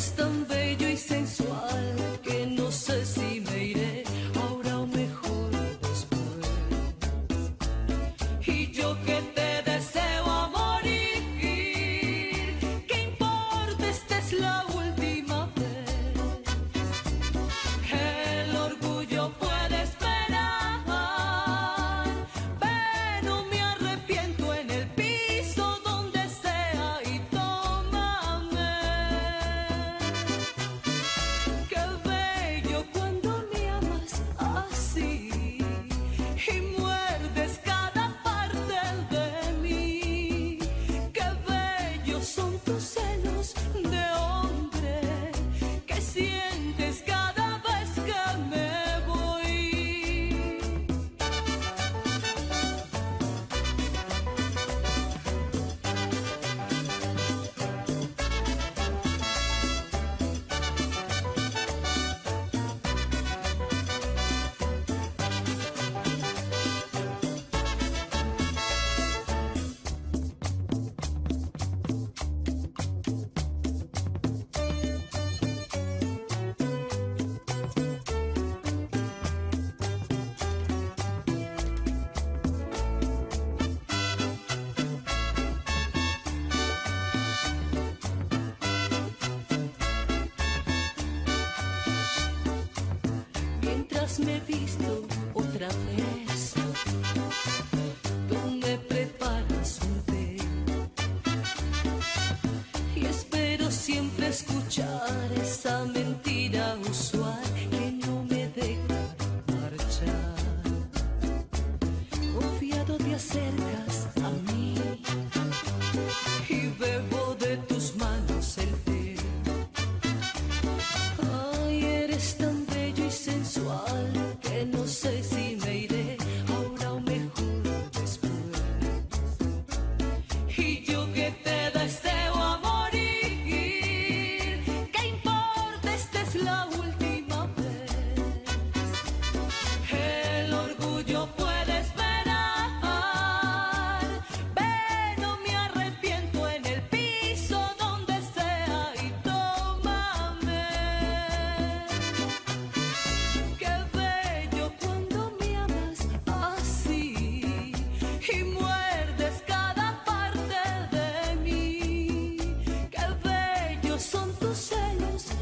just the mientras me visto otra vez. sexy son tus celos.